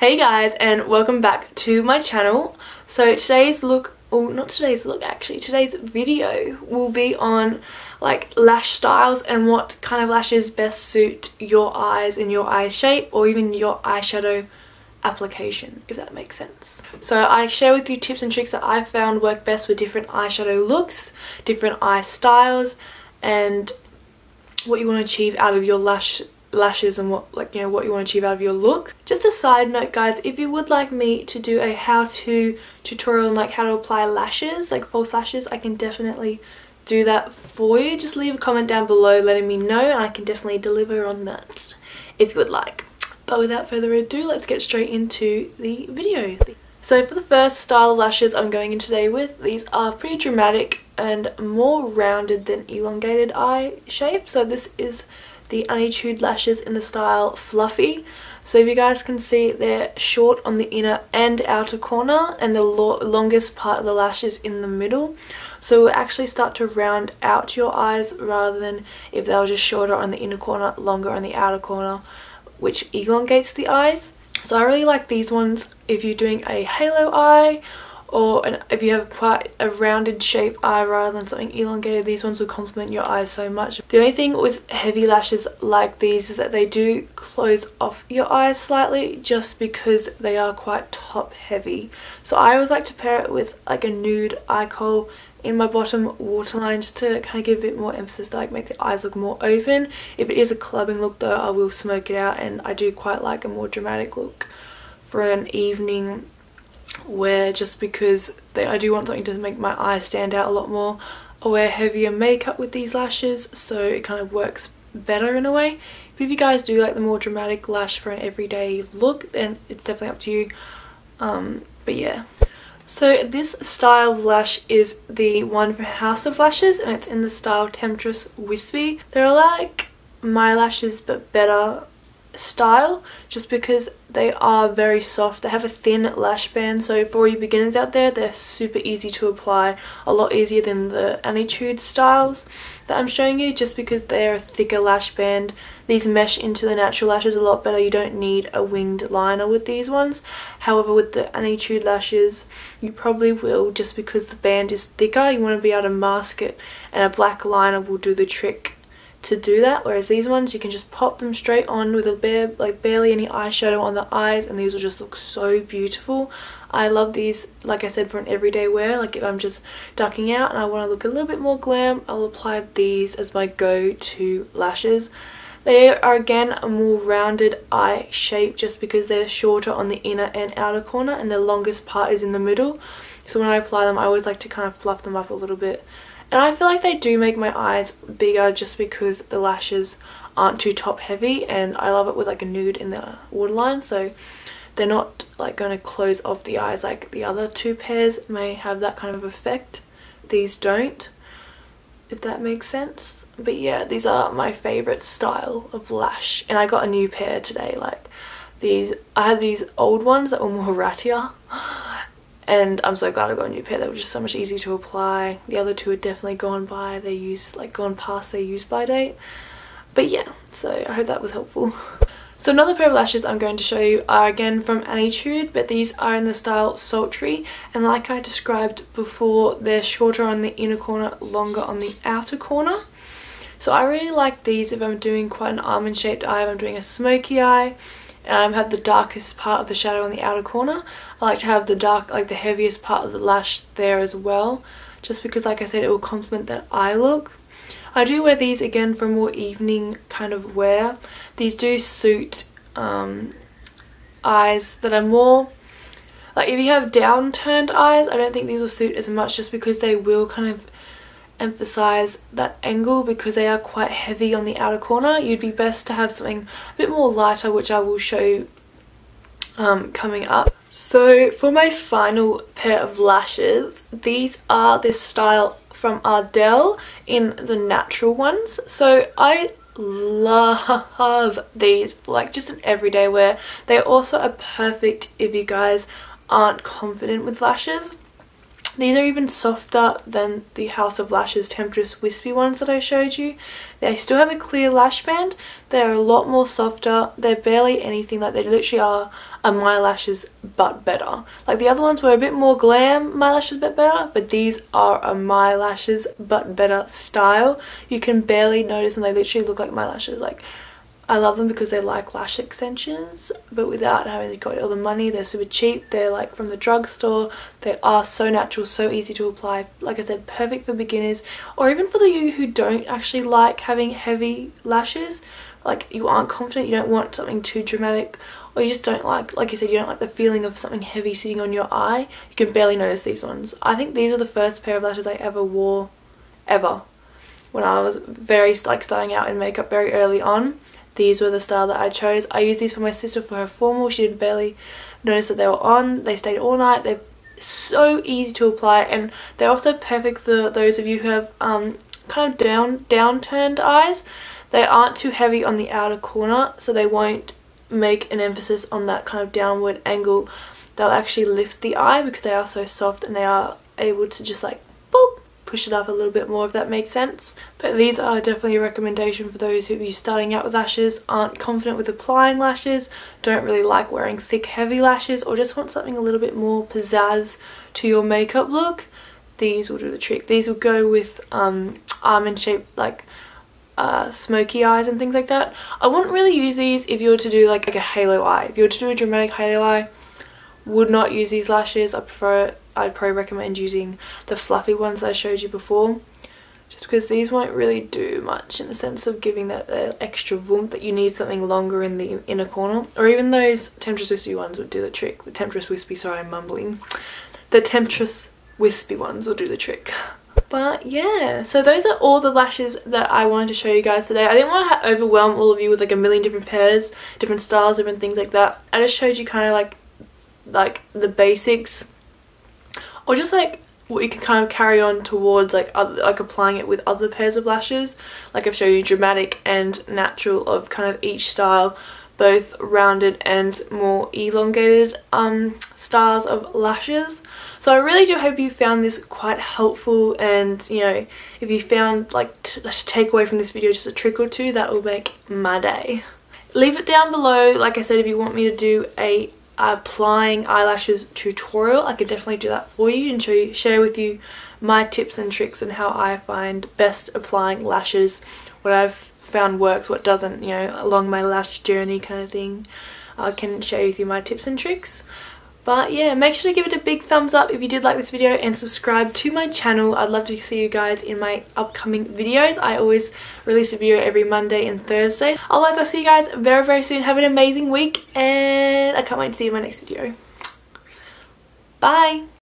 Hey guys and welcome back to my channel. So today's look, or not today's look actually, today's video will be on like lash styles and what kind of lashes best suit your eyes and your eye shape or even your eyeshadow application if that makes sense. So I share with you tips and tricks that I found work best with different eyeshadow looks, different eye styles and what you want to achieve out of your lash lashes and what like you know what you want to achieve out of your look. Just a side note guys if you would like me to do a how-to tutorial on like how to apply lashes like false lashes i can definitely do that for you. Just leave a comment down below letting me know and i can definitely deliver on that if you would like. But without further ado let's get straight into the video. So for the first style of lashes I'm going in today with, these are pretty dramatic and more rounded than elongated eye shape. So this is the Annytude lashes in the style Fluffy. So if you guys can see, they're short on the inner and outer corner and the lo longest part of the lash is in the middle. So it will actually start to round out your eyes rather than if they were just shorter on the inner corner, longer on the outer corner, which elongates the eyes. So I really like these ones if you're doing a halo eye or an, if you have quite a rounded shape eye rather than something elongated these ones will complement your eyes so much. The only thing with heavy lashes like these is that they do close off your eyes slightly just because they are quite top heavy. So I always like to pair it with like a nude eye kohl in my bottom waterline just to kind of give a bit more emphasis to like make the eyes look more open. If it is a clubbing look though I will smoke it out and I do quite like a more dramatic look for an evening wear just because they, I do want something to make my eyes stand out a lot more. I wear heavier makeup with these lashes so it kind of works better in a way. But if you guys do like the more dramatic lash for an everyday look then it's definitely up to you. Um, but yeah. So this style of lash is the one from House of Lashes and it's in the style Temptress Wispy. They're like my lashes but better style just because they are very soft. They have a thin lash band so for you beginners out there they're super easy to apply. A lot easier than the Annytude styles that I'm showing you just because they're a thicker lash band. These mesh into the natural lashes a lot better. You don't need a winged liner with these ones. However with the Annytude lashes you probably will just because the band is thicker. You want to be able to mask it and a black liner will do the trick to do that whereas these ones you can just pop them straight on with a bare like barely any eyeshadow on the eyes and these will just look so beautiful. I love these like I said for an everyday wear. Like if I'm just ducking out and I want to look a little bit more glam I'll apply these as my go-to lashes. They are again a more rounded eye shape just because they're shorter on the inner and outer corner and the longest part is in the middle. So when I apply them I always like to kind of fluff them up a little bit and I feel like they do make my eyes bigger just because the lashes aren't too top heavy and I love it with like a nude in the waterline so they're not like going to close off the eyes like the other two pairs may have that kind of effect. These don't, if that makes sense. But yeah, these are my favourite style of lash and I got a new pair today like these I had these old ones that were more rattier and I'm so glad I got a new pair. They were just so much easier to apply. The other two had definitely gone by. They used like gone past their use by date. But yeah, so I hope that was helpful. So another pair of lashes I'm going to show you are again from Annytude, but these are in the style Sultry, and like I described before, they're shorter on the inner corner, longer on the outer corner. So I really like these if I'm doing quite an almond shaped eye, if I'm doing a smoky eye, and I have the darkest part of the shadow on the outer corner. I like to have the dark, like the heaviest part of the lash there as well, just because like I said it will complement that eye look. I do wear these again for more evening kind of wear. These do suit um, eyes that are more like if you have down turned eyes I don't think these will suit as much just because they will kind of emphasize that angle because they are quite heavy on the outer corner. You'd be best to have something a bit more lighter which I will show um, coming up. So for my final pair of lashes, these are this style from Ardell in the natural ones. So I love these like just an everyday wear. They're also are perfect if you guys aren't confident with lashes these are even softer than the House of Lashes Temptress Wispy ones that I showed you. They still have a clear lash band. They're a lot more softer. They're barely anything like they literally are a My Lashes but better. Like the other ones were a bit more glam My Lashes but better, but these are a My Lashes but better style. You can barely notice and they literally look like My Lashes. Like I love them because they're like lash extensions but without having to go all the money. They're super cheap. They're like from the drugstore. They are so natural, so easy to apply. Like I said, perfect for beginners or even for the you who don't actually like having heavy lashes. Like you aren't confident, you don't want something too dramatic or you just don't like, like you said, you don't like the feeling of something heavy sitting on your eye. You can barely notice these ones. I think these are the first pair of lashes I ever wore, ever when I was very like starting out in makeup very early on these were the style that I chose. I used these for my sister for her formal. She didn't barely notice that they were on. They stayed all night. They're so easy to apply and they're also perfect for those of you who have um, kind of down downturned eyes. They aren't too heavy on the outer corner so they won't make an emphasis on that kind of downward angle. They'll actually lift the eye because they are so soft and they are able to just like boop push it up a little bit more if that makes sense. But these are definitely a recommendation for those who are starting out with lashes, aren't confident with applying lashes, don't really like wearing thick heavy lashes or just want something a little bit more pizzazz to your makeup look. These will do the trick. These will go with um, almond shaped like uh, smoky eyes and things like that. I wouldn't really use these if you were to do like, like a halo eye. If you were to do a dramatic halo eye, would not use these lashes. I prefer I'd probably recommend using the fluffy ones that I showed you before just because these won't really do much in the sense of giving that extra warmth that you need something longer in the inner corner or even those Temptress Wispy ones would do the trick. The Temptress Wispy, sorry I'm mumbling. The Temptress Wispy ones will do the trick. But yeah, so those are all the lashes that I wanted to show you guys today. I didn't want to overwhelm all of you with like a million different pairs, different styles, different things like that. I just showed you kind of like like the basics. Or just like what you can kind of carry on towards like other, like applying it with other pairs of lashes. Like I've shown you dramatic and natural of kind of each style both rounded and more elongated um, styles of lashes. So I really do hope you found this quite helpful and you know if you found like to take away from this video just a trick or two that will make my day. Leave it down below. Like I said if you want me to do a applying eyelashes tutorial I could definitely do that for you and show you, share with you my tips and tricks and how I find best applying lashes what I've found works what doesn't you know along my lash journey kind of thing. I can share with you my tips and tricks but yeah, make sure to give it a big thumbs up if you did like this video and subscribe to my channel. I'd love to see you guys in my upcoming videos. I always release a video every Monday and Thursday. Otherwise, I'll see you guys very, very soon. Have an amazing week and I can't wait to see you in my next video. Bye!